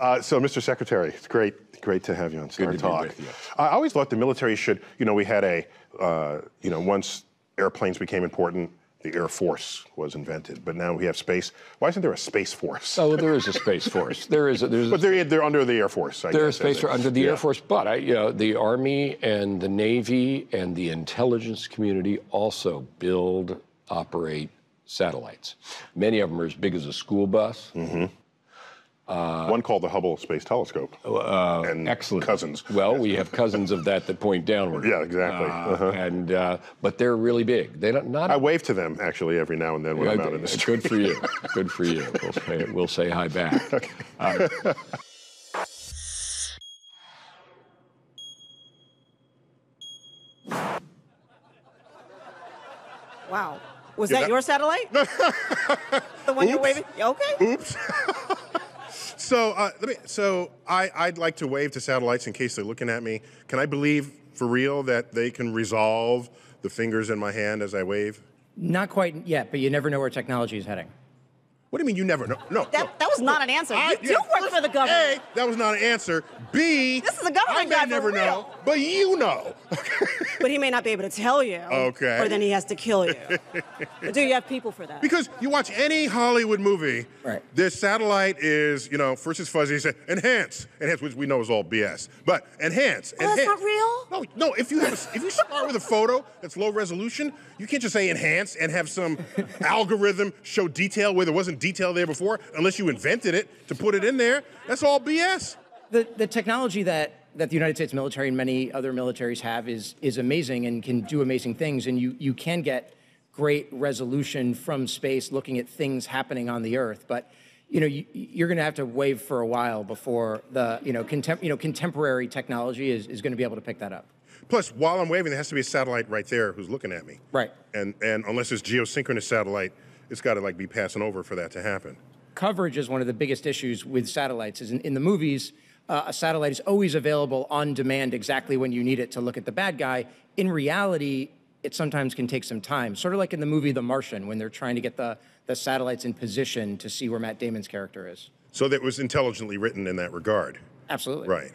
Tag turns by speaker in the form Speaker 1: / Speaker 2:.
Speaker 1: Uh, so, Mr. Secretary, it's great, great to have you on Star
Speaker 2: to be
Speaker 1: Talk.
Speaker 2: with you.
Speaker 1: I always thought the military should, you know, we had a, uh, you know, once airplanes became important, the Air Force was invented, but now we have space. Why isn't there a Space Force?
Speaker 2: Oh, there is a space force. There is. A, there's. A,
Speaker 1: But they're, they're under the Air Force. I
Speaker 2: there
Speaker 1: guess,
Speaker 2: is space force under the
Speaker 1: yeah.
Speaker 2: Air Force, but I, you know, the Army and the Navy and the intelligence community also build, operate satellites. Many of them are as big as a school bus.
Speaker 1: One called the Hubble Space Telescope. Uh, and
Speaker 2: Excellent.
Speaker 1: Cousins.
Speaker 2: Well, we have cousins of that that point downward.
Speaker 1: Yeah, exactly.
Speaker 2: Uh,
Speaker 1: Uh-huh.
Speaker 2: And uh, but they're really big. They don't not.
Speaker 1: I wave to them actually every now and then when I'm out in the street.
Speaker 2: Good for you. Good for you. We'll say, we'll say hi back. Uh,
Speaker 3: Wow. Was
Speaker 1: Yeah,
Speaker 3: that
Speaker 1: that-
Speaker 3: your satellite? the one you're waving? Okay.
Speaker 1: Oops. So uh, let me. So I, I'd like to wave to satellites in case they're looking at me. Can I believe for real that they can resolve the fingers in my hand as I wave?
Speaker 4: Not quite yet, but you never know where technology is heading.
Speaker 1: What do you mean you never know? No.
Speaker 3: That,
Speaker 1: no.
Speaker 3: that was not an answer.
Speaker 1: I-
Speaker 3: You do
Speaker 1: yeah,
Speaker 3: work
Speaker 1: first-
Speaker 3: for the government.
Speaker 1: A, that was not an answer. B,
Speaker 3: This is a government
Speaker 1: I may
Speaker 3: guy for
Speaker 1: never know, but you know.
Speaker 3: But he may not be able to tell you.
Speaker 1: Okay.
Speaker 3: Or then he has to kill you. do you have people for that?
Speaker 1: Because you watch any Hollywood movie,
Speaker 4: Right.
Speaker 1: this satellite is, you know, first it's fuzzy, say enhance, enhance, which we know is all BS. But enhance,
Speaker 3: Well, that's not real?
Speaker 1: No, no. If you have, a, if you start with a photo that's low resolution, you can't just say enhance and have some algorithm show detail where there wasn't detail there before, unless you invented it to put it in there. That's all BS.
Speaker 4: The, the technology that, that the United States military and many other militaries have is, is amazing and can do amazing things. And you, you can get great resolution from space looking at things happening on the Earth. But you know, you, you're going to have to wave for a while before the you know, contem- you know contemporary technology is, is going to be able to pick that up.
Speaker 1: Plus, while I'm waving, there has to be a satellite right there who's looking at me.
Speaker 4: Right.
Speaker 1: And and unless it's geosynchronous satellite, it's got to like be passing over for that to happen.
Speaker 4: Coverage is one of the biggest issues with satellites. Is in, in the movies, uh, a satellite is always available on demand exactly when you need it to look at the bad guy. In reality, it sometimes can take some time. Sort of like in the movie The Martian, when they're trying to get the, the satellites in position to see where Matt Damon's character is.
Speaker 1: So that was intelligently written in that regard.
Speaker 4: Absolutely.
Speaker 1: Right.